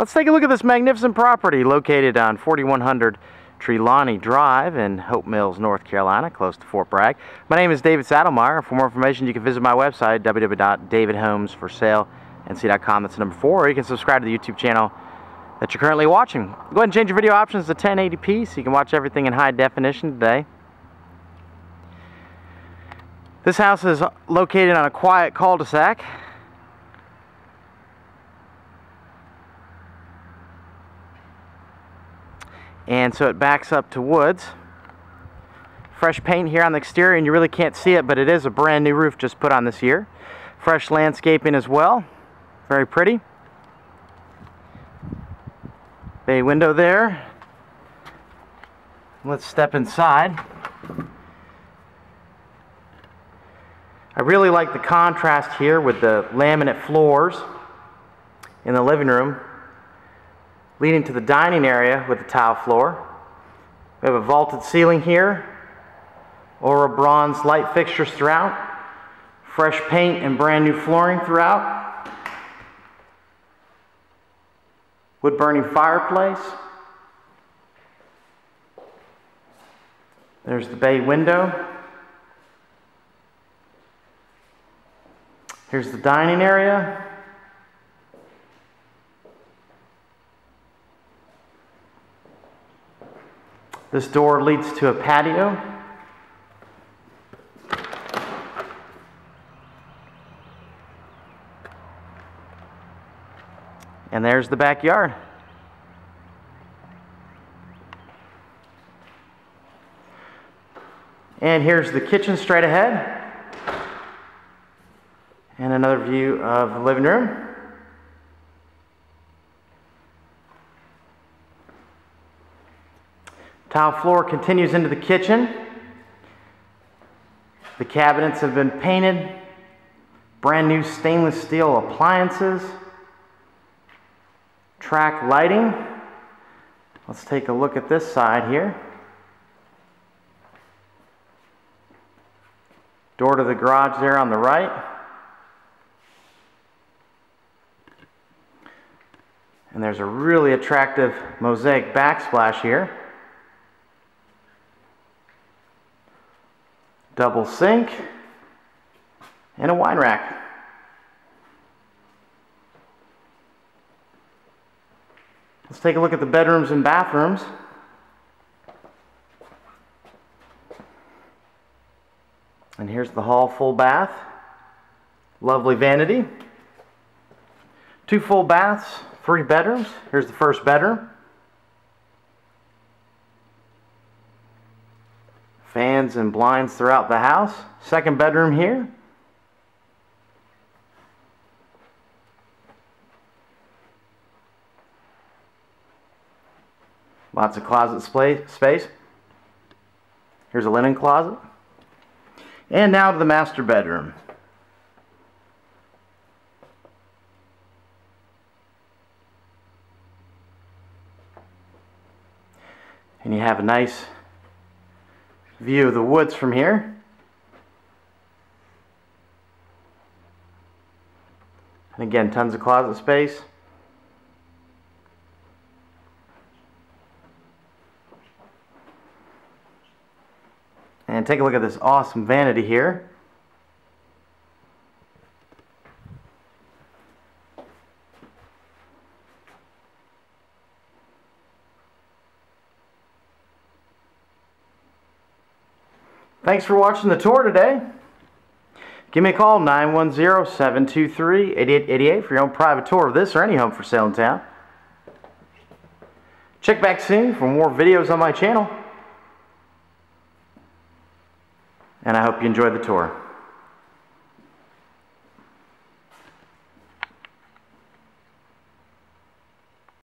Let's take a look at this magnificent property located on 4100 Trelawney Drive in Hope Mills, North Carolina, close to Fort Bragg. My name is David Sattelmeyer. For more information, you can visit my website, www.DavidHomes4SaleNC.com. That's number four. Or you can subscribe to the YouTube channel that you're currently watching. Go ahead and change your video options to 1080p so you can watch everything in high definition today. This house is located on a quiet cul-de-sac and so it backs up to woods. Fresh paint here on the exterior and you really can't see it but it is a brand new roof just put on this year. Fresh landscaping as well. Very pretty. Bay window there. Let's step inside. I really like the contrast here with the laminate floors in the living room leading to the dining area with the tile floor. We have a vaulted ceiling here, Aura bronze light fixtures throughout, fresh paint and brand new flooring throughout, wood burning fireplace. There's the bay window. Here's the dining area. This door leads to a patio. And there's the backyard. And here's the kitchen straight ahead. And another view of the living room. Tile floor continues into the kitchen. The cabinets have been painted. Brand new stainless steel appliances. Track lighting. Let's take a look at this side here. Door to the garage there on the right. And there's a really attractive mosaic backsplash here. Double sink, and a wine rack. Let's take a look at the bedrooms and bathrooms. And here's the hall full bath. Lovely vanity. Two full baths, three bedrooms. Here's the first bedroom. And blinds throughout the house. Second bedroom here. Lots of closet space. Here's a linen closet. And now to the master bedroom. And you have a nice view of the woods from here. And again, tons of closet space. And take a look at this awesome vanity here. Thanks for watching the tour today. Give me a call, 910-723-8888 for your own private tour of this or any home for sale in town. Check back soon for more videos on my channel. And I hope you enjoyed the tour.